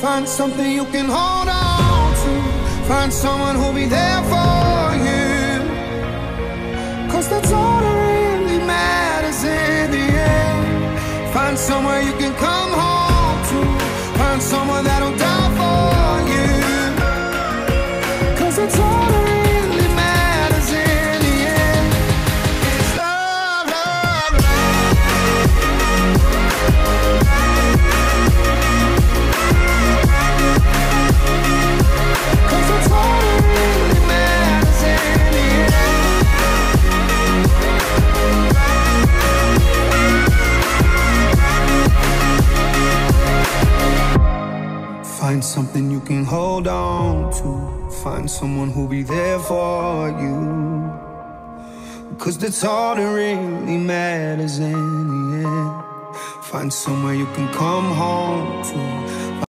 Find something you can hold on to. Find someone who'll be there for you. Cause that's all that really matters in the end. Find somewhere you can come home to. Find someone that'll die for you. Cause that's all Find something you can hold on to. Find someone who'll be there for you. Cause that's all that really matters in the end. Find somewhere you can come home to.